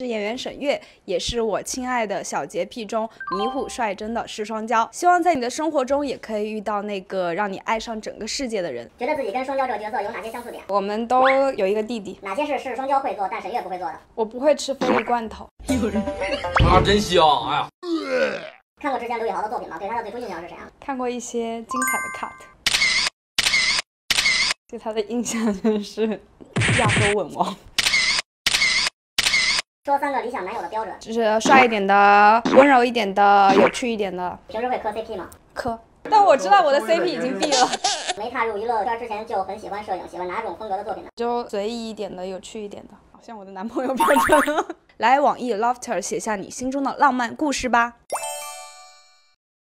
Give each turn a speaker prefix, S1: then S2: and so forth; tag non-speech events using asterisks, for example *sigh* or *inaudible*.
S1: 是演员沈月，也是我亲爱的小洁癖中迷糊率真的是双骄。希望在你的生活中也可以遇到那个让你爱上整个世界的人。
S2: 觉得自己跟双骄这个角色有哪些相似点？
S1: 我们都有一个弟弟，
S2: 哪些事是双骄会做，但沈月不会做的？
S1: 我不会吃鲱鱼罐头。*laughs*
S3: 啊，真香！哎呀，*laughs*
S2: 看过之前刘宇豪的作品吗？对他的最初印象是谁啊？
S1: 看过一些精彩的 cut，对他的印象就是 *laughs* 亚洲吻王。
S2: 说三个理想男友的标准，
S1: 就是帅一点的、温柔一点的、有趣一点的。
S2: 平时会磕 CP 吗？
S1: 磕，但我知道我的 CP 已经毙了。*laughs*
S2: 没踏入娱乐圈之前就很喜欢摄影，喜欢哪种风格的作品呢？
S1: 就随意一点的、有趣一点的，好像我的男朋友标准。*laughs* 来网易 Lofter 写下你心中的浪漫故事吧。